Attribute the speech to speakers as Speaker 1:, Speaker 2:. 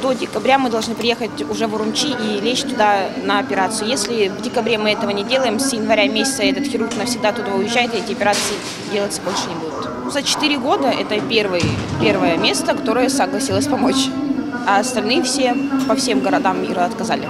Speaker 1: до декабря мы должны приехать уже в Урумчи и лечь туда на операцию. Если в декабре мы этого не делаем, с января месяца этот хирург навсегда туда уезжает, и эти операции делаться больше не будут. Ну, за 4 года это первый, первое место, которое согласилось помочь. А остальные все по всем городам мира отказали.